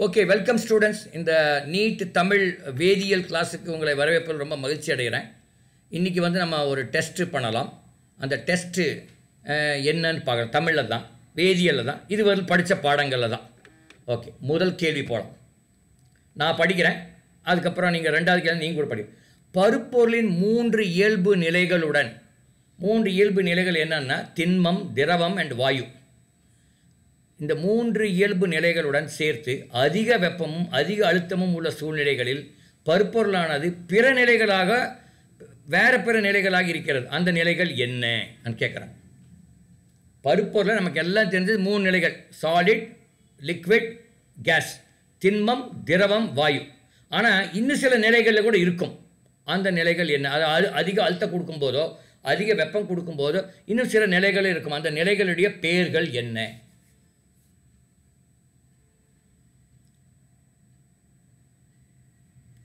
Okay welcome students இந்த NEET Tamil வேதியியல் கிளாஸுக்கு உங்களை வரவேற்பதில் ரொம்ப மகிழ்ச்சி அடைகிறேன். இன்றைக்கி வந்து நம்ம ஒரு டெஸ்ட்டு பண்ணலாம். அந்த டெஸ்ட்டு என்னன்னு பார்க்கலாம். தமிழில் தான் வேதியியலில் தான் இது வந்து படித்த பாடங்களில் தான். ஓகே முதல் கேள்வி போகலாம் நான் படிக்கிறேன். அதுக்கப்புறம் நீங்கள் ரெண்டாவது கேள்வி நீங்கள் கூட படி. பருப்பொருளின் மூன்று இயல்பு நிலைகளுடன் மூன்று இயல்பு நிலைகள் என்னென்னா திண்மம் திரவம் அண்ட் வாயு. இந்த மூன்று இயல்பு நிலைகளுடன் சேர்த்து அதிக வெப்பமும் அதிக அழுத்தமும் உள்ள சூழ்நிலைகளில் பருப்பொருளானது பிற நிலைகளாக வேறு பிற நிலைகளாக இருக்கிறது. அந்த நிலைகள் என்ன? நான் கேட்குறேன். பருப்பொருளில் நமக்கு எல்லாம் தெரிஞ்சது மூணு நிலைகள். சாலிட் லிக்விட் கேஸ் திண்மம் திரவம் வாயு. ஆனால் இன்னும் சில நிலைகளில் கூட இருக்கும். அந்த நிலைகள் என்ன? அது அதிக அழுத்தம் கொடுக்கும்போதோ அதிக வெப்பம் கொடுக்கும்போதோ இன்னும் சில நிலைகள் இருக்கும். அந்த நிலைகளுடைய பெயர்கள் என்ன?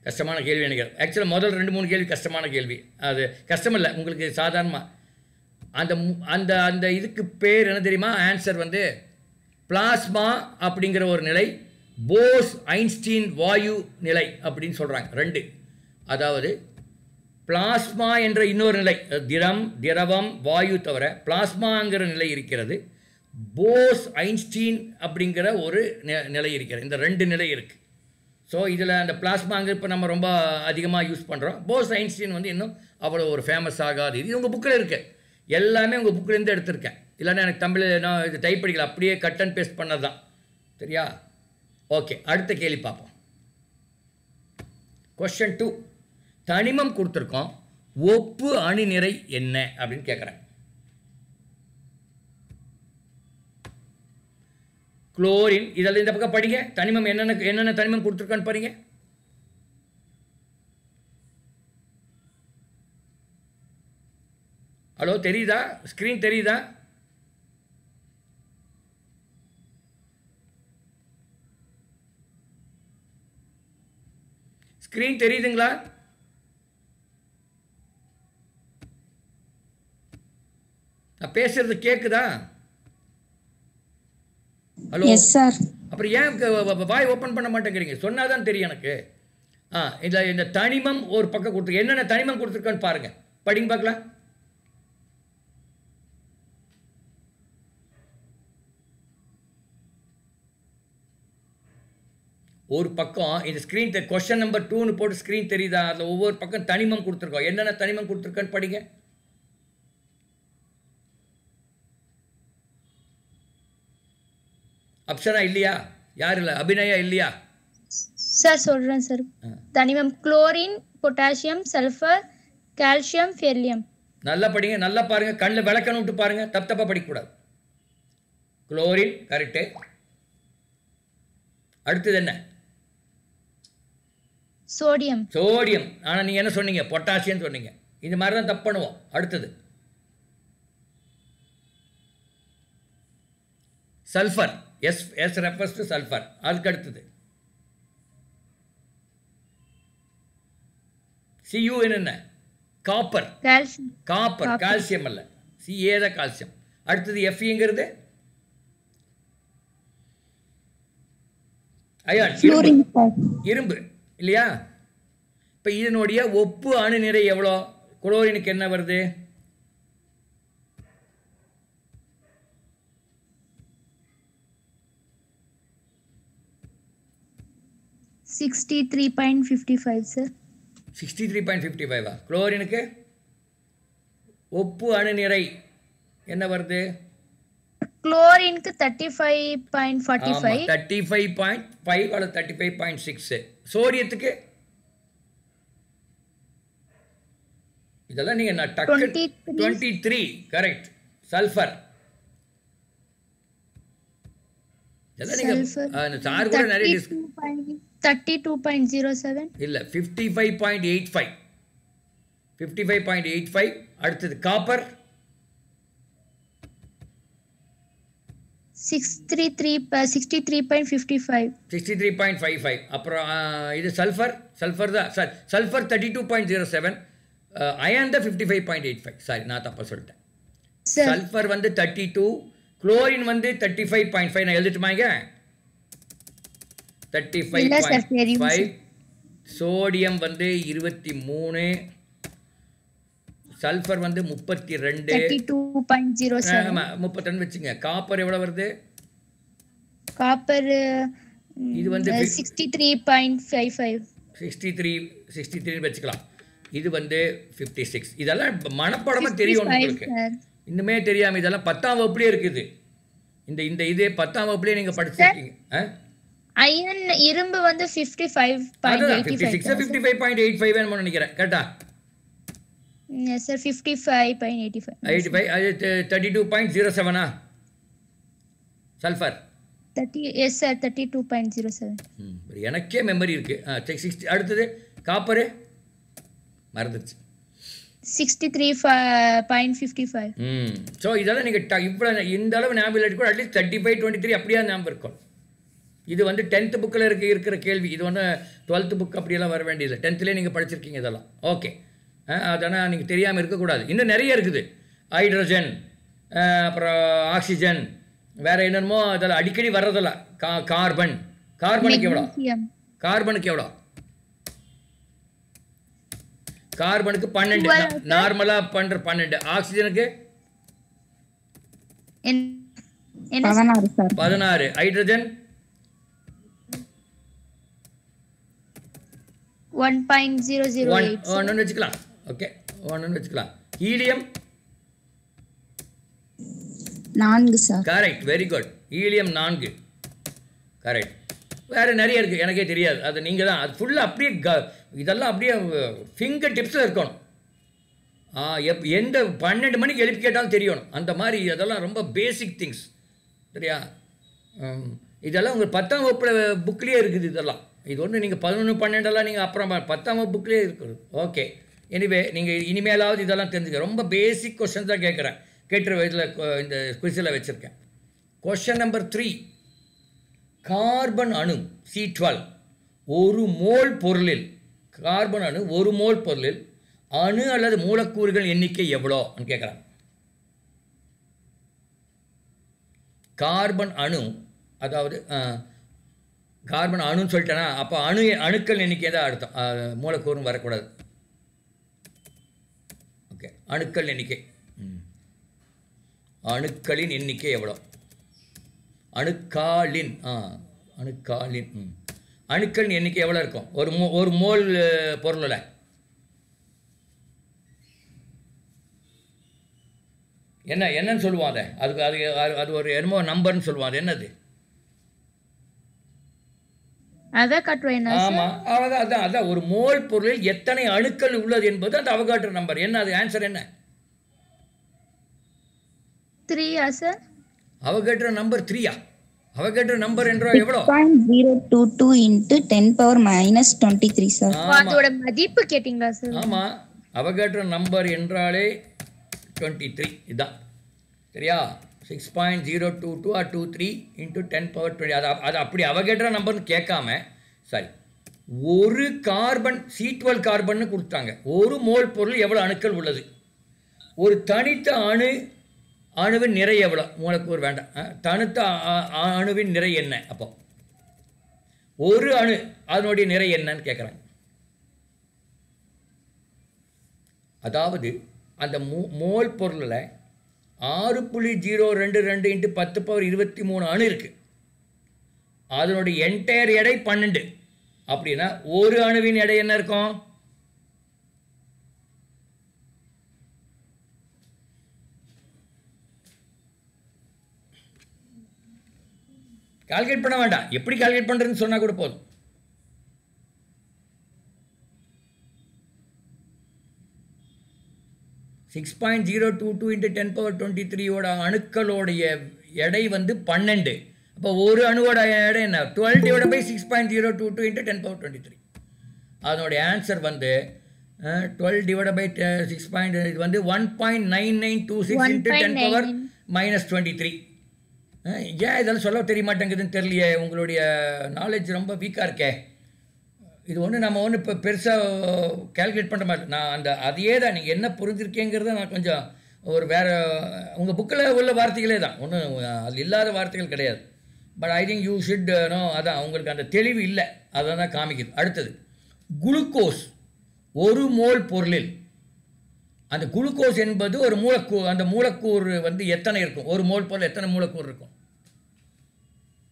கஷ்டமான கேள்வி எனக்கு. ஆக்சுவலாக முதல் ரெண்டு மூணு கேள்வி கஷ்டமான கேள்வி. அது கஷ்டம் இல்லை உங்களுக்கு சாதாரணமாக அந்த மு- அந்த அந்த இதுக்கு பேர் என்ன தெரியுமா? ஆன்சர் வந்து பிளாஸ்மா அப்படிங்கிற ஒரு நிலை போஸ் ஐன்ஸ்டீன் வாயு நிலை அப்படின்னு சொல்கிறாங்க ரெண்டு. அதாவது பிளாஸ்மா என்ற இன்னொரு நிலை திடம் திரவம் வாயு தவிர பிளாஸ்மாங்கிற நிலை இருக்கிறது போஸ் ஐன்ஸ்டீன் அப்படிங்கிற ஒரு நிலை இருக்கிறது. இந்த ரெண்டு நிலை இருக்குது ஸோ இதில் அந்த பிளாஸ்மாங்க இப்போ நம்ம ரொம்ப அதிகமாக யூஸ் பண்ணுறோம் போஸ் ஐன்ஸ்டீன் வந்து இன்னும் அவ்வளோ ஒரு ஃபேமஸ் ஆகாது. இது உங்கள் புக்கில் இருக்குது எல்லாமே உங்கள் புக்கிலேருந்து எடுத்திருக்கேன். இல்லைன்னா எனக்கு தமிழில் நான் இது டைப் படிக்கல. அப்படியே கட் அண்ட் பேஸ்ட் பண்ணது தான் சரியா? ஓகே அடுத்த கேள்வி பார்ப்போம். கொஷன் டூ தனிமம் கொடுத்துருக்கோம். ஒப்பு அணிநிறை என்ன? அப்படின்னு கேட்குறேன் குளோரின் இதெல்லாம் இந்த பக்கம் படிங்க. தனிமம் என்னென்ன என்னென்ன தனிமம் கொடுத்துருக்கான்னு பாருங்க. ஹலோ தெரியுதா? ஸ்க்ரீன் தெரியுதா? ஸ்க்ரீன் தெரியுதுங்களா? நான் பேசுறது கேட்குதா ஹலோ எஸ் சார் அப்புறம் ஏன் வாய் ஓப்பன் பண்ண மாட்டேங்கிறீங்க? சொன்னாதான் தெரியும் எனக்கு. ஆ இந்த இந்த தனிமம் ஒரு பக்கம் கொடுத்துருக்கு என்னென்ன தனிமம் கொடுத்துருக்கான்னு பாருங்க. படிங்க பார்க்கலாம். ஒரு பக்கம் இந்த ஸ்க்ரீன் கொஸ்டின் நம்பர் டூன்னு போட்டு ஸ்க்ரீன் தெரியுதா? அதில் ஒவ்வொரு பக்கம் தனிமம் கொடுத்துருக்கோம். என்னென்ன தனிமம் கொடுத்துருக்கான்னு படிங்க. அப்சரா இல்லையா? யார் இல்லை? அபிநயா இல்லையா? சார் சொல்றேன் சார் தனிமம் குளோரின் பொட்டாசியம் சல்ஃபர் கால்சியம் ஃபெர்லியம் நல்லா படிங்க நல்லா பாருங்க கண்ணில் விளக்கணும் விட்டு பாருங்க தப்பு தப்பாக படிக்கக்கூடாது. குளோரின் கரெக்டு அடுத்தது என்ன? சோடியம் சோடியம் ஆனால் நீங்கள் என்ன சொன்னீங்க? பொட்டாசியம் சொன்னீங்க. இந்த மாதிரி தான் தப்பு பண்ணுவோம். அடுத்தது. Sulphur S S refers to sulphur அதுக்கு அடுத்தது. சியூ என்ன காப்பர் கால்சியம் காப்பர் கால்சியம் அல்ல. சிஏ தான் கால்சியம் அடுத்தது எஃப்இங்கிறது அயான் சார் இரும்பு. இல்லையா? இப்போ இதனுடைய ஒப்பு அணு நிறை எவ்வளோ குளோரினுக்கு என்ன வருது? Sixty three point fifty five sir sixty three point fifty ஃபைவா குளோரினுக்கு ஒப்பு அணு நிறை என்ன வருது? குளோரினுக்கு thirty five point forty five thirty five point five அல்லது தேர்ட்டி ஃபைவ் பாயிண்ட் சிக்ஸு சோடியத்துக்கு? இதெல்லாம் நீங்கள் நான் டக்கு 23. டுவெண்ட்டி த்ரீ கரெக்ட் சல்ஃபர் இதெல்லாம் நீங்கள் சார் கூட நிறைய thirty two point zero seven இல்லை fifty five point eight five fifty five point eight five அடுத்தது copper six three three sixty three point fifty five sixty three point five five அப்புறம் இது sulphur sulphur தான் sir sulphur thirty two point zero seven iron தான் fifty five point eight five sorry நான் தப்பாக சொல்லிட்டேன். Sulphur வந்து thirty two chlorine வந்து thirty five point five நான் எழுதிட்டுமாங்க தேர்ட்டி ஃபைவ் ஃபைவ் சோடியம் வந்து இருபத்தி மூணு. சல்ஃபர் வந்து முப்பத்தி ரெண்டு. முப்பத்தி ரெண்டு வச்சுங்க. காப்பர் எவ்வளோ வருது? காப்பர் இது வந்து sixty three point five five sixty three sixty three வச்சுக்கலாம். இது வந்து ஃபிஃப்டி சிக்ஸ் இதெல்லாம் இப்ப மனப்பாடமா தெரியும் உங்களுக்கு. இன்னுமே தெரியாம இதெல்லாம் பத்தாம் வகுப்புலேயே இருக்குது. இந்த இந்த இது பத்தாம் வகுப்புலேயே நீங்க படிச்சிருக்கீங்க. ஆ? அயன் இரும்பு வந்து ஃபிஃப்டி ஃபைவ் பாயிண்ட் அதுதான் eighty fifty six five fifty five point eight five நினைக்கிறேன். கரெக்டா? Sir fifty five point eighty five eighty five அது தேர்ட்டி டூ பாயிண்ட் ஜீரோ செவனா sulphur thirty yes sir thirty two point zero seven எனக்கே memory இருக்கு. ஆ அடுத்தது copper மறந்துடுச்சு. Sixty three point fifty five so இதெல்லாம் நீங்கள் இவ்வளோ இந்த அளவு ஞாபகம் கூட at least thirty five twenty three அப்படியே ஞாபகம் இருக்கும். இது வந்து டென்த்து புக்கில் இருக்க இருக்கிற கேள்வி. இது வந்து டுவெல்த்து புக் அப்படியெல்லாம் வர வேண்டியது டென்த்துலேயே நீங்கள் படிச்சிருக்கீங்க இதெல்லாம். ஓகே அதனால் நீங்கள் தெரியாமல் இருக்கக்கூடாது. இன்னும் நிறைய இருக்குது. ஹைட்ரஜன் அப்புறம் ஆக்சிஜன் வேறு என்னென்னமோ அதெல்லாம் அடிக்கடி வர்றதெல்லாம். கா கார்பன் கார்பனுக்கு எவ்வளோ? கார்பனுக்கு எவ்வளோ? கார்பனுக்கு பன்னெண்டு. நார்மலாக பண்ணுற பன்னெண்டு. ஆக்சிஜனுக்கு என்ன? பதினாறு சார். பதினாறு. Hydrogen one point zero zero one ஒன்று வச்சுக்கலாம். ஓகே ஒன்று வச்சுக்கலாம். ஹீலியம் நான்கு sir correct very good helium நான்கு. கரெக்ட் வேறு நிறைய இருக்குது எனக்கே தெரியாது. அது நீங்கள் தான். அது ஃபுல்லாக அப்படியே க இதெல்லாம் அப்படியே ஃபிங்கர் டிப்ஸில் இருக்கணும். ஆ எப் எந்த பன்னெண்டு மணிக்கு எழுப்பி கேட்டாலும் தெரியணும். அந்த மாதிரி அதெல்லாம் ரொம்ப பேசிக் திங்ஸ் சரியா? இதெல்லாம் உங்கள் பத்தாம் வகுப்பு புக்லேயே இருக்குது இதெல்லாம். இது ஒன்று நீங்கள் பதினொன்று பன்னெண்டெல்லாம் நீங்கள் அப்புறம் பத்தாம் வகுப்பு புக்லேயே இருக்குது ஓகே எனிவே நீங்கள் இனிமேலாவது இதெல்லாம் தெரிஞ்சுக்க. ரொம்ப பேசிக் கொஷின் தான் கேட்குறேன். கேட்டுற இதில் இந்த குவிசில் வச்சுருக்கேன். கொஷன் நம்பர் த்ரீ கார்பன் அணு சி டுவெல் ஒரு மோல் பொருளில் கார்பன் அணு ஒரு மோல் பொருளில் அணு அல்லது மூலக்கூறுகள் எண்ணிக்கை எவ்வளோன்னு கேட்குறாங்க கார்பன் அணு அதாவது கார்பன் அணுன்னு சொல்லிட்டேனா அப்போ அணு அணுக்கள் எண்ணிக்கை தான் அர்த்தம். மூலக்கூறும் வரக்கூடாது. ஓகே அணுக்கள் எண்ணிக்கை. ம். அணுக்களின் எண்ணிக்கை எவ்வளோ? அணுக்காலின் ஆ அணுக்காலின் ம். அணுக்களின் எண்ணிக்கை எவ்வளோ இருக்கும்? ஒரு மோ ஒரு மோல் பொருளில் என்ன என்னன்னு சொல்லுவான் அதை. அதுக்கு அது அது- அது ஒரு என்னமோ நம்பர்னு சொல்லுவான் அது என்னது? அதான் காட்டுவேன் ஆமாம் அவ்வளோதான் அதான் அதான் ஒரு மோல் பொருளில் எத்தனை அணுக்கள் உள்ளது என்பது அந்த அவகாட்ரோ நம்பர். என்ன அது? ஆன்சர் என்ன? த்ரீயா சார் அவகாட்ரோ நம்பர் த்ரீயா அவகாட்ரோ நம்பர் என்றோ எவ்வளோ? Point zero two two into ten power minus twenty three sir அதோட மதிப்பு கேட்டிங்களா சார் ஆமாம் அவகாட்ரோ நம்பர் என்றாலே டுவெண்ட்டி த்ரீ இதுதான் சரியா? Six point zero two two or two three into ten power twenty அது அது அப்படி அவகேட்ரா நம்பர்னு கேட்காம சரி ஒரு கார்பன் சி டுவெல் கார்பன்னு கொடுத்தாங்க. ஒரு மோல் பொருள் எவ்வளோ அணுக்கள் உள்ளது? ஒரு தனித்த அணு அணுவின் நிறை எவ்வளோ மூலக்கூறு வேண்டாம். தனித்த அ- அணுவின் நிறை என்ன? அப்போ ஒரு அணு அதனுடைய நிறை என்னன்னு கேட்குறாங்க. அதாவது அந்த மோ மோல் பொருளில் ஆறு புள்ளி ஜீரோ ரெண்டு ரெண்டு இன்ட்டு பத்து பவர் இருபத்தி மூணு அணு இருக்குது அதனுடைய என்டையர் எடை பன்னெண்டு. அப்படின்னா ஒரு அணுவின் எடை என்ன இருக்கும்? கால்குலேட் பண்ண வேண்டாம். எப்படி கால்குலேட் பண்ணுறதுன்னு சொன்னால் கூட போதும். Six point zero two two into ten power twenty த்ரீயோட அணுக்களோடைய எடை வந்து பன்னெண்டு. அப்போ ஒரு அணுவோட எடை என்ன? Twelve divide by six point zero two two into ten power twenty three அதனுடைய ஆன்சர் வந்து twelve divide by six point இது வந்து one point nine nine two six into ten power minus twenty three ஏன் இதெல்லாம் சொல்ல தெரிய மாட்டேங்குதுன்னு தெரியலையே? உங்களுடைய நாலேஜ் ரொம்ப வீக்காக இருக்கே. இது ஒன்று நம்ம ஒன்று இப்போ பெருசாக கேல்குலேட் பண்ணுற மாதிரி நான் அந்த அதையே தான் நீங்கள் என்ன புரிஞ்சிருக்கேங்கிறத நான் கொஞ்சம் ஒரு வேறு உங்கள் புக்கில் உள்ள வார்த்தைகளே தான். ஒன்றும் அது இல்லாத வார்த்தைகள் கிடையாது. But I think you should know அதான் உங்களுக்கு அந்த தெளிவு இல்லை. அதை தான் காமிக்குது. அடுத்தது குளுக்கோஸ் ஒரு மோல் பொருளில் அந்த குளுக்கோஸ் என்பது ஒரு மூலக்கூ அந்த மூலக்கூறு வந்து எத்தனை இருக்கும்? ஒரு மோல் பொருள் எத்தனை மூலக்கூறு இருக்கும்?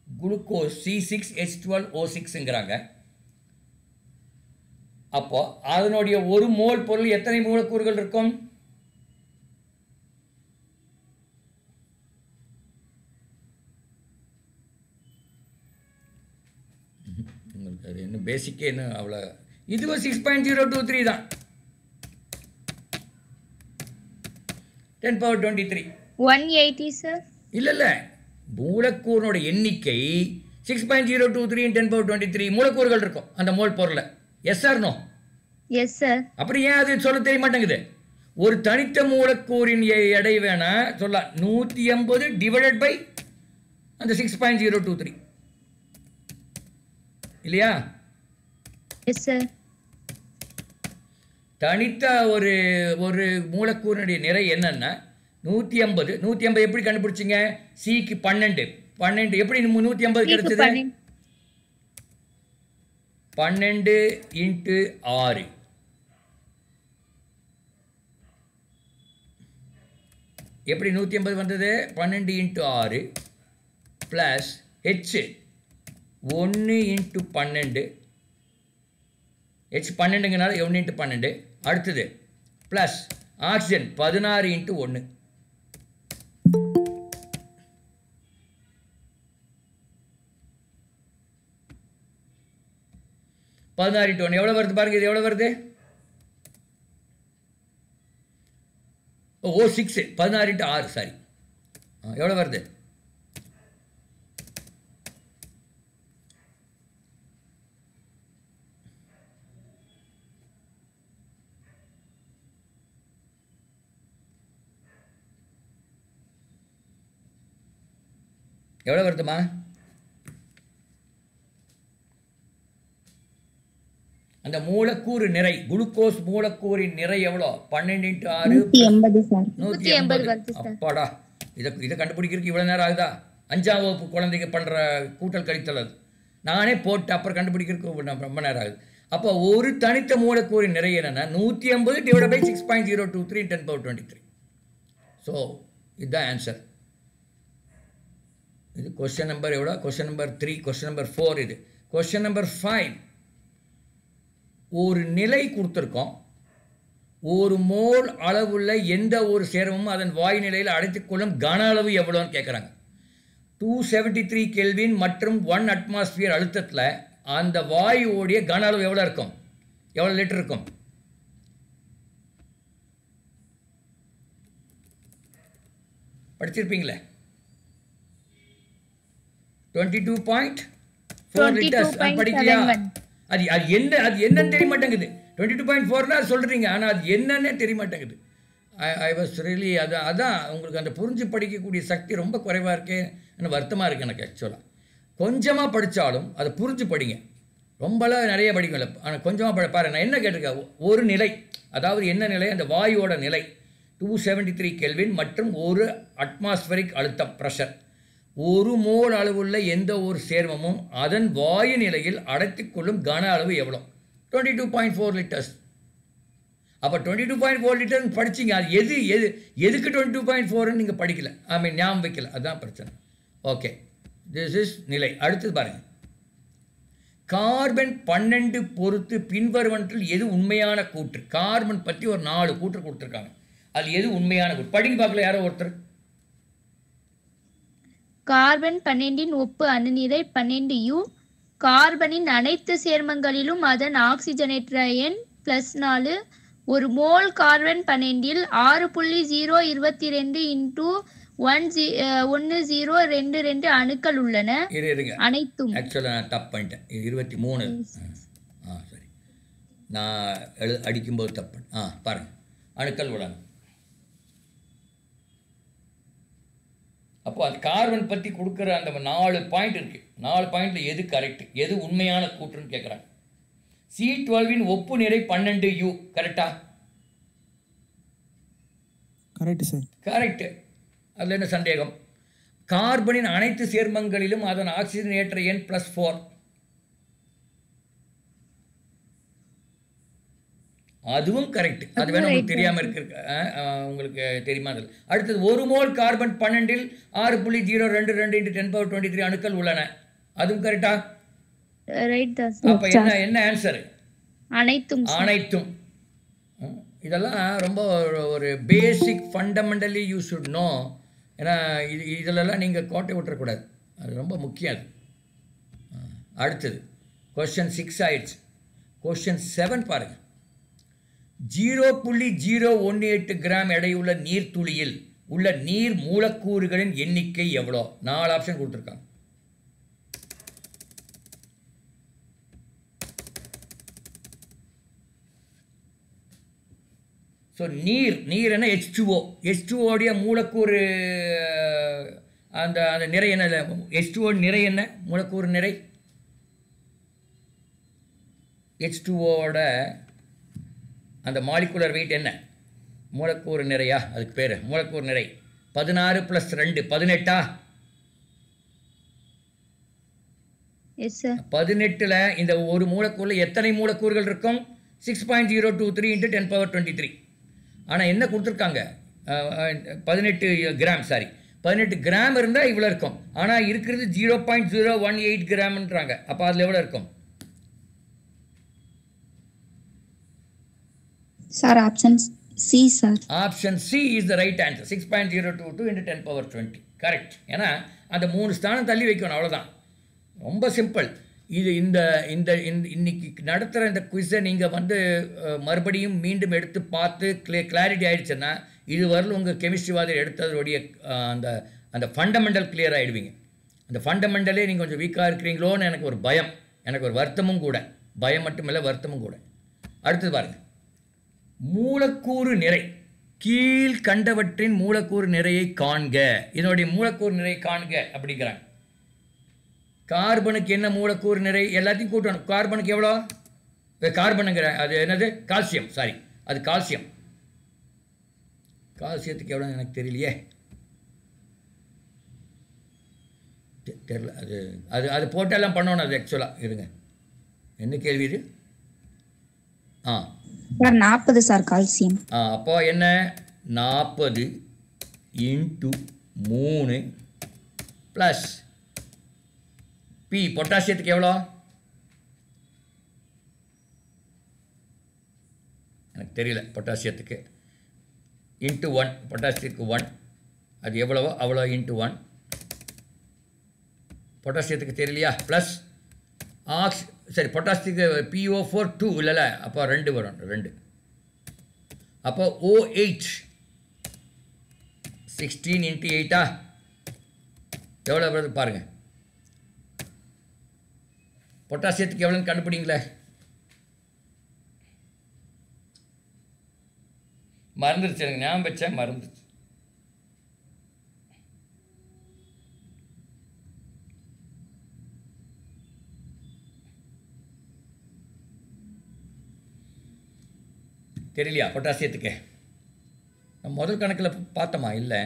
Glucose C six H twelve O சிக்ஸுங்கிறாங்க அப்போ அதனுடைய ஒரு மோல் பொருள் எத்தனை மூலக்கூறுகள் இருக்கும்? உங்களுக்கு அது இன்னும் பேசிக்கே இன்னும் அவ்வளோ இதுவும் six point zero two three தான். Ten power twenty three one eighty sir இல்லை இல்லை. மூலக்கூறினோட எண்ணிக்கை six point zero two three ten power twenty three மூலக்கூறுகள் இருக்கும். அந்த மோல் பொருளில் yes or no yes sir அப்புறம் ஏன் அது சொல்ல தெரிய மாட்டேங்குது? ஒரு தனித்த மூலக்கூறின் எடை வேணா சொல்லலாம் நூற்றி எண்பது டிவைடட் பை அந்த six point zero two three இல்லையா? எஸ் சார் தனித்த ஒரு ஒரு மூலக்கூறினுடைய நிறை என்னன்னா நூற்றி ஐம்பது நூற்றி ஐம்பது எப்படி கண்டுபிடிச்சிங்க? சிக்கு பன்னெண்டு. பன்னெண்டு எப்படி நூற்றி ஐம்பது கிடைச்சது? பன்னெண்டு இன்ட்டு ஆறு. எப்படி நூற்றி ஐம்பது வந்தது? பன்னெண்டு இன்ட்டு ஆறு ப்ளஸ் ஹெச் ஒன்று இன்ட்டு பன்னெண்டு. ஹெச் பன்னெண்டுங்கனால ஒன்று இன்ட்டு பன்னெண்டு. அடுத்தது ப்ளஸ் ஆக்சிஜன் பதினாறு இன்ட்டு ஒன்று பதினாறு இன்ட்டு ஒன்று எவ்வளோ வருது பாருங்க இது எவ்வளோ வருது? ஓ சிக்ஸு பதினாறு இன்ட்டு ஆறு சாரி எவ்வளோ வருது? எவ்வளோ வருதுமா அந்த மூலக்கூறு நிறை குளுக்கோஸ் மூலக்கூறின் நிறை எவ்வளோ? பன்னெண்டு இன்ட்டு ஆறு நூற்றி எண்பது. அப்பாடா. இதை இதை கண்டுபிடிக்கிறதுக்கு இவ்வளோ நேரம் ஆகுதா? அஞ்சாம் வகுப்பு குழந்தைங்க பண்ணுற கூட்டல் கழித்தல் அது. நானே போட்டு அப்புறம் கண்டுபிடிக்கிறதுக்கு ரொம்ப- ரொம்ப நேரம் ஆகுது. அப்போ ஒரு தனித்த மூலக்கூறின் நிறை என்னன்னா நூற்றி ஐம்பது divide by six point zero two three ten power twenty three so இதுதான் ஆன்சர் இது கொஸ்டின் நம்பர் எவ்வளோ? Question number three question number four இது. கொஸ்டின் நம்பர் ஃபைவ் ஒரு நிலை கொடுத்துருக்கோம். ஒரு மோல் அளவுள்ள எந்த ஒரு சேரமும் அதன் வாயு நிலையில் அடைத்துக்கொள்ளும் கன அளவு எவ்வளோன்னு கேட்குறாங்க டூ செவன்ட்டி த்ரீ கெல்வின் மற்றும் ஒன் அட்மாஸ்பியர் அழுத்தத்தில் அந்த வாயுவோடைய கன அளவு எவ்வளோ இருக்கும்? எவ்வளோ லிட்டர் இருக்கும்? படிச்சிருப்பீங்களே? Twenty two point four litres படிக்கலையா அது அது என்ன அது என்னன்னு தெரிய மாட்டேங்குது டுவெண்ட்டி டூ பாயிண்ட் ஃபோர்னா சொல்கிறீங்க ஆனால் அது என்னன்னே தெரிய மாட்டேங்குது ஐ ஐ வாஸ் ரியலி அதான் அதான் உங்களுக்கு அந்த புரிஞ்சு படிக்கக்கூடிய சக்தி ரொம்ப குறைவாக இருக்கேன்னு வருத்தமாக இருக்குது எனக்கு ஆக்சுவலாக கொஞ்சமாக படித்தாலும் அதை புரிஞ்சு படிங்க. ரொம்பலாம் நிறைய படிக்கல ஆனால் கொஞ்சமாக பட பாரு நான் என்ன கேட்டிருக்கேன்? ஒரு நிலை அதாவது என்ன நிலை? அந்த வாயுவோட நிலை. டூ செவன்ட்டி த்ரீ கெல்வின் மற்றும் ஒரு அட்மாஸ்பரிக் அழுத்தம் ப்ரெஷர் ஒரு மோல் அளவுள்ள எந்த ஒரு சேர்மமும் அதன் வாயு நிலையில் அடைத்துக்கொள்ளும் கன அளவு எவ்வளோ? Twenty two point four litres அப்போ டுவெண்ட்டி டூ பாயிண்ட் ஃபோர் லிட்டர்னு படிச்சிங்க. அது எது எது எதுக்கு டுவெண்ட்டி டூ பாயிண்ட் ஃபோர்னு நீங்கள் படிக்கல? ஐ மீன் ஞாபகம் வைக்கல. அதுதான் பிரச்சனை. ஓகே திஸ் இஸ் நிலை. அடுத்தது பாருங்கள் கார்பன் பன்னெண்டு பொறுத்து பின்வருவன்றில் எது உண்மையான கூற்று? கார்பன் பற்றி ஒரு நாலு கூற்று கொடுத்துருக்காங்க. அது எது உண்மையான கூற்று? படிங்க பார்க்கல யாரோ ஒருத்தர். கார்பன் பன்னெண்டின் ஒப்பு அணுநிறை பன்னெண்டு யூ கார்பனின் அனைத்து சேர்மங்களிலும் அதன் ஆக்சிஜனேற்ற எண் பிளஸ் நாலு. ஒரு மோல் கார்பன் பன்னெண்டில் ஆறு புள்ளி ஜீரோ இருபத்தி ரெண்டு இன்டூ ஒன் ஜீ ஒன்று ஜீரோ ரெண்டு ரெண்டு அணுக்கள் உள்ளன. அனைத்தும். ஆக்சுவலாக நான் தப்பு பண்ணிட்டேன். இருபத்தி மூணு. ஆ சரி. நான் எழு அடிக்கும்போது தப்பு ஆ பாருங்க. அணுக்கள் உலகம் அப்போ அந்த கார்பன் பற்றி கொடுக்குற அந்த நாலு பாயிண்ட் இருக்குது நாலு பாயிண்டில் எது கரெக்ட் எது உண்மையான கூற்றுன்னு கேட்குறாங்க சி டுவெல்வின் ஒப்பு நிறை பன்னெண்டு யூ கரெக்டா கரெக்ட் சார் கரெக்டு அதில் என்ன சந்தேகம்? கார்பனின் அனைத்து சேர்மங்களிலும் அதன் ஆக்சிஜன் ஏற்ற எண் ப்ளஸ் ஃபோர் அதுவும் கரெக்ட் அது வேணும் உங்களுக்கு தெரியாமல் இருக்கு உங்களுக்கு தெரியுமா அதில் அடுத்தது ஒரு மோல் கார்பன் பன்னெண்டில் ஆறு புள்ளி ஜீரோ ரெண்டு ரெண்டு into ten power twenty three அணுக்கள் உள்ளன. அதுவும் கரெக்டா சார் அப்போ என்ன என்ன ஆன்சர் அனைத்தும். அனைத்தும். இதெல்லாம் ரொம்ப ஒரு- basic fundamentally you should know ஏன்னா இது இதிலெல்லாம் நீங்கள் கோட்டை விட்டுறக்கூடாது அது ரொம்ப முக்கியம் அது. அடுத்தது. கொஸ்டின் சிக்ஸ் ஆயிடுச்சு. கொஸ்டின் செவன் பாருங்கள் ஜீரோ புள்ளி ஜீரோ ஒன்று எட்டு கிராம் எடையுள்ள நீர்த்துளியில் உள்ள நீர் மூலக்கூறுகளின் எண்ணிக்கை எவ்வளோ? நாலு ஆப்ஷன் கொடுத்துருக்காங்க. ஸோ நீர் நீர் என்ன? ஹெச் டூஓ ஹெச் டூஓடைய மூலக்கூறு அந்த அந்த நிறை என்ன? ஹெச் டூஓ நிறை என்ன? மூலக்கூறு நிறை? ஹெச் டூஓட அந்த மாலிகுலர் வெயிட் என்ன? மூலக்கூறு நிறையா அதுக்கு பேர். மூலக்கூறு நிறை. பதினாறு ப்ளஸ் ரெண்டு பதினெட்டா? பதினெட்டில் இந்த ஒரு மூலக்கூறில் எத்தனை மூலக்கூறுகள் இருக்கும்? Six point zero two three into ten power twenty three ஆனால் என்ன கொடுத்துருக்காங்க? பதினெட்டு கிராம் சாரி பதினெட்டு கிராம் இருந்தால் இவ்வளோ இருக்கும். ஆனால் இருக்கிறது zero point zero one eight கிராம்ன்றாங்க அப்போ அதில் எவ்வளோ இருக்கும்? Sir option C sir option C is the right answer six point zero two two into ten power twenty correct ஏன்னா அந்த மூணு ஸ்தானம் தள்ளி வைக்கணும் அவ்வளோதான் ரொம்ப சிம்பிள் இது இந்த இந்த இந்த இன்னைக்கு நடத்துகிற இந்த குவிஸை நீங்கள் வந்து மறுபடியும் மீண்டும் எடுத்து பார்த்து கிளே கிளாரிட்டி ஆகிடுச்சுன்னா இது வரலும் உங்கள் கெமிஸ்ட்ரி வாதில் எடுத்ததோடைய அந்த அந்த ஃபண்டமெண்டல் கிளியர் ஆகிடுவீங்க அந்த ஃபண்டமெண்டலே நீங்கள் கொஞ்சம் வீக்காக இருக்கிறீங்களோன்னு எனக்கு ஒரு பயம். எனக்கு ஒரு வருத்தமும் கூட. பயம் மட்டும் இல்லை வருத்தமும் கூட. அடுத்தது பாருங்கள் மூலக்கூறு நிறை கீழ் கண்டவற்றின் மூலக்கூறு நிறையை காண்க. இதனுடைய மூலக்கூறு நிறை காண்க அப்படிங்கிறாங்க. கார்பனுக்கு என்ன மூலக்கூறு நிறை? எல்லாத்தையும் கூட்டணும். கார்பனுக்கு எவ்வளோ? கார்பனுங்கிற அது என்னது? கால்சியம். சாரி அது கால்சியம். கால்சியத்துக்கு எவ்வளோ எனக்கு தெரியலையே. தெ- அது அது அது போட்டெல்லாம் பண்ணணும் அது ஆக்சுவலாக இருங்க. என்ன கேள்வி இது? ஆ. சார் நாற்பது சார் கால்சியம். ஆ அப்போ என்ன? நாற்பது இன்ட்டு மூணு ப்ளஸ் பி பொட்டாசியத்துக்கு எவ்வளோ? எனக்கு தெரியல பொட்டாசியத்துக்கு. இன்ட்டு ஒன் பொட்டாசியத்துக்கு ஒன். அது எவ்வளவோ? அவ்வளோ இன்ட்டு ஒன். பொட்டாசியத்துக்கு தெரியலையா? ப்ளஸ் ஆக்ஸ் சரி பொட்டாசியத்துக்கு பிஓ ஃபோர் டூ இல்லைல்ல? அப்போ ரெண்டு வரும் ரெண்டு. அப்போ ஓ எயிட் சிக்ஸ்டீன் இன்ட்டு எயிட்டா எவ்வளோ வருது பாருங்கள் பொட்டாசியத்துக்கு எவ்வளோன்னு கண்டுபிடிங்களே. மறந்துருச்சு எனக்கு ஞாபகம் வச்சேன் மறந்துச்சு தெரியலையா? பொட்டாசியத்துக்கு. நம்ம முதல் கணக்கில் பார்த்தோமா? இல்லை.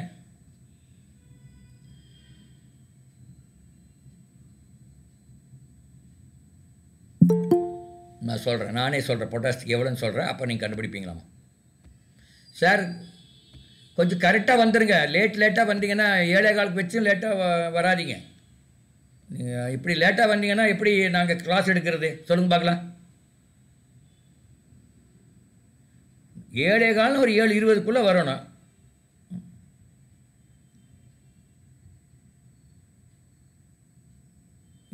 நான் சொல்கிறேன் நானே சொல்கிறேன் பொட்டாசியத்துக்கு எவ்வளோன்னு சொல்கிறேன் அப்போ நீங்கள் கண்டுபிடிப்பீங்களாமா? சார் கொஞ்சம் கரெக்டாக வந்துடுங்க லேட் லேட்டாக வந்தீங்கன்னா ஏழை காலுக்கு வச்சும் லேட்டாக வராதீங்க. நீங்கள் இப்படி லேட்டாக வந்தீங்கன்னா எப்படி நாங்கள் கிளாஸ் எடுக்கிறது? சொல்லுங்கள் பார்க்கலாம். ஏழே காலம் ஒரு ஏழு இருபதுக்குள்ளே வரணும்.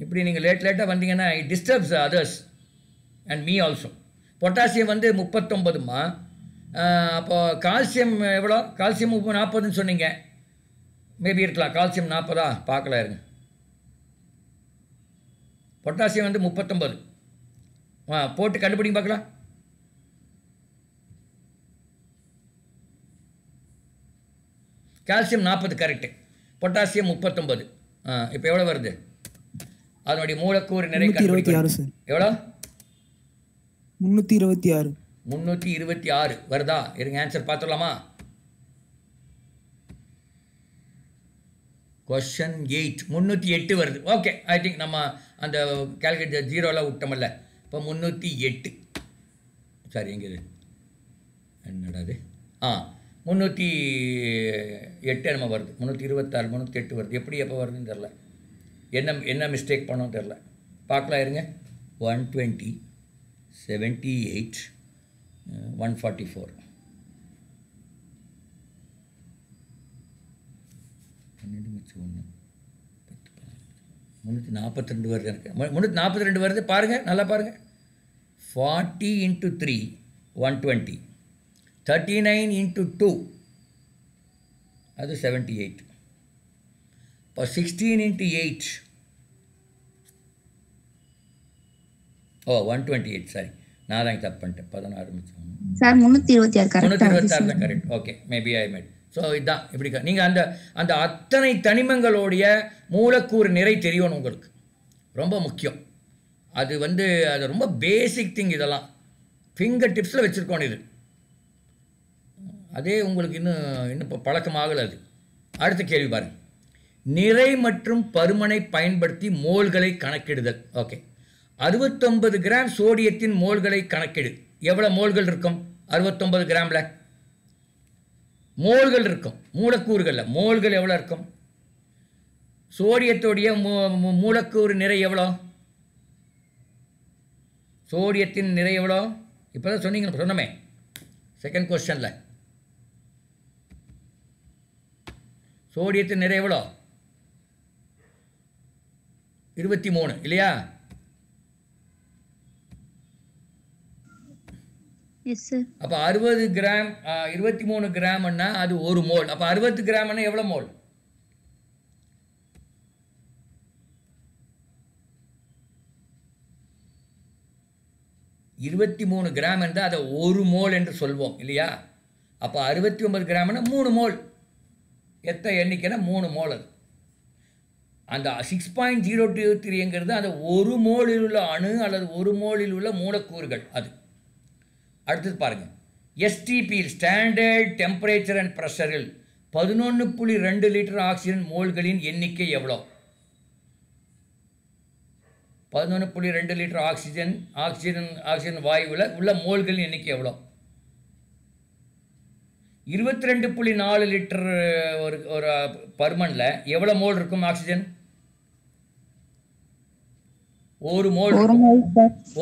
இப்படி நீங்கள் லேட் லேட்டாக வந்தீங்கன்னா it disturbs others and me also potassium வந்து முப்பத்தொம்பதுமா அப்போது கால்சியம் எவ்வளோ? கால்சியம் முப்பது நாற்பதுன்னு சொன்னீங்க. மேபி இருக்கலாம். கால்சியம் நாற்பதா? பார்க்கல இருங்க. பொட்டாசியம் வந்து முப்பத்தொம்பது ஆ போட்டு கண்டுபிடிங்க பார்க்கலாம். கால்சியம் நாற்பது கரெக்டு பொட்டாசியம் முப்பத்தொம்பது இப்போ எவ்வளோ வருது? அதனுடைய மூலக்கூறு நிறை முன்னூத்தி இருபத்தி ஆறு கண்டுபிடிக்கணும். சார். எவ்வளோ? முன்னூத்தி இருபத்தி ஆறு. முந்நூற்றி இருபத்தி ஆறு. வருதா? இருங்க ஆன்சர் பார்த்துடலாமா? கொஷன் எயிட் முந்நூற்றி எட்டு வருது. ஓகே ஐ திங்க் நம்ம அந்த கேல்குலேட்டர் ஜீரோலாம் விட்டோமல்ல இப்போ முந்நூற்றி எட்டு. சரி எங்கே இது என்னடா இது? ஆ. முந்நூற்றி எட்டு நம்ம வருது. முந்நூற்றி இருபத்தாறு முந்நூற்றி எட்டு வருது. எப்படி எப்போ வருதுன்னு தெரில. என்ன என்ன மிஸ்டேக் பண்ணோம் தெரில. பார்க்கலாம் இருங்க. One twenty seventy eight one forty four பன்னெண்டு மிச்சம் ஒன்று பத்து முந்நூற்றி நாற்பத்தி ரெண்டு வருது எனக்கு. முந்நூற்றி நாற்பத்தி ரெண்டு வருது. பாருங்கள் நல்லா பாருங்கள் forty into three one twenty thirty nine into two அது செவன்ட்டி எயிட் இப்போ sixteen into eight oh one twenty eight sorry நான் தான் தப்பு பண்ணிட்டேன். பதினாறு மிச்சம். சார் முன்னூத்தி இருபத்தி ஆறு முந்நூற்றி கரெக்டா இருபத்தாறு தான் correct okay maybe I made so இதுதான் இப்படி நீங்கள் அந்த அந்த அத்தனை தனிமங்களுடைய மூலக்கூறு நிறை தெரியணும் உங்களுக்கு. ரொம்ப முக்கியம். அது வந்து அது ரொம்ப பேசிக் திங் இதெல்லாம். ஃபிங்கர் டிப்ஸில் வச்சுருக்கோம் இது. அதே உங்களுக்கு இன்னும் இன்னும் இப்போ பழக்கமாகல அது. அடுத்த கேள்வி பாருங்கள் நிறை மற்றும் பருமனை பயன்படுத்தி மோல்களை கணக்கிடுதல். ஓகே. அறுபத்தொன்பது கிராம் சோடியத்தின் மோல்களை கணக்கிடு. எவ்வளோ மோல்கள் இருக்கும்? அறுபத்தொன்பது கிராமில். மோல்கள் இருக்கும். மூலக்கூறுகளில். மோல்கள் எவ்வளோ இருக்கும்? சோடியத்துடைய மூ- மூலக்கூறு நிறை எவ்வளோ? சோடியத்தின் நிறை எவ்வளோ? இப்போ தான் சொன்னீங்க சொன்னமே செகண்ட் கொஸ்டனில் சோடியத்தின் நிறை எவ்வளோ? இருபத்தி மூணு இல்லையா அப்போ அறுபது கிராம் இருபத்தி மூணு கிராம்னா அது ஒரு மோல். அப்போ அறுபது கிராம்னா எவ்வளோ மோல்? இருபத்தி மூணு கிராம் என்றால் அதை ஒரு மோல் என்று சொல்வோம் இல்லையா? அப்போ அறுபத்தி ஒன்பது கிராம்னா மூணு மோல். எத்த எண்ணிக்கைனா மூணு மோல் அது. அந்த சிக்ஸ் பாயிண்ட் ஜீரோ டூ த்ரீங்கிறது அந்த ஒரு மோலில் உள்ள அணு அல்லது ஒரு மோலில் உள்ள மூலக்கூறுகள் அது. அடுத்தது பாருங்கள் எஸ்டிபியில் ஸ்டாண்டர்ட் டெம்பரேச்சர் அண்ட் ப்ரெஷரில் பதினொன்று புள்ளி ரெண்டு லிட்டர் ஆக்சிஜன் மோல்களின் எண்ணிக்கை எவ்வளோ? பதினொன்று புள்ளி ரெண்டு லிட்டர் ஆக்சிஜன் ஆக்சிஜன் ஆக்சிஜன் வாயுவில் உள்ள மோல்களின் எண்ணிக்கை எவ்வளோ? இருபத்தி ரெண்டு புள்ளி நாலு லிட்டர் ஒரு ஒரு பருமனில் எவ்வளோ மோல் இருக்கும் ஆக்சிஜன்? ஒரு மோல்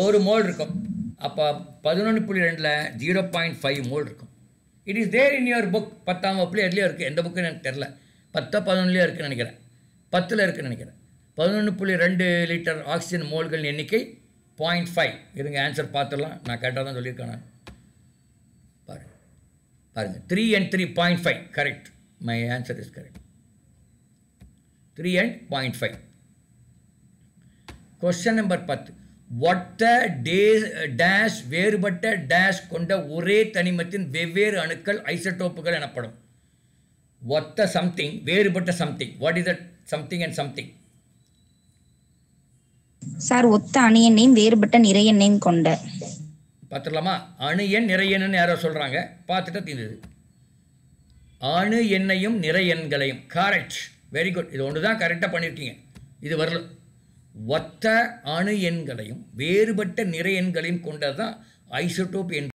ஒரு. மோல் இருக்கும். அப்போ பதினொன்று புள்ளி ரெண்டில் ஜீரோ பாயிண்ட் ஃபைவ் மோல் இருக்கும். It is there in your book பத்தாம் வகுப்புல எதுலேயோ இருக்குது எந்த புக்குன்னு எனக்கு தெரில பத்தோ பதினொன்றுலையோ இருக்குன்னு நினைக்கிறேன். பத்தில் இருக்குன்னு நினைக்கிறேன். பதினொன்று புள்ளி ரெண்டு லிட்டர் ஆக்சிஜன் மோல்கள் எண்ணிக்கை பாயிண்ட் ஃபைவ் இருங்க ஆன்சர் பார்த்துடலாம். நான் கரெக்டாக தான் சொல்லியிருக்கேன் நான். பாருங்க three and three point five correct my answer is correct three and point five question number பத்து. ஒத்த டே டேஷ் வேறுபட்ட டேஷ் கொண்ட ஒரே தனிமத்தின் வெவ்வேறு அணுக்கள் ஐசோடோப்புகள் எனப்படும். ஒத்த சம்திங் வேறுபட்ட something what is that something and something sir ஒத்த அணு எண்ணையும் வேறுபட்ட நிறை எண்ணையும் கொண்ட பார்த்துடலாமா? அணு எண் நிறை எண்ணுன்னு யாரோ சொல்கிறாங்க பார்த்துட்டு தீர்ந்தது அணு எண்ணையும் நிறை எண்களையும். கரெக்ட் வெரி குட் இது ஒன்று தான் கரெக்டாக பண்ணியிருக்கீங்க இது வரல. ஒத்த அணு எண்களையும் வேறுபட்ட நிறை எண்களையும் கொண்டது தான் ஐசோடோப் எண்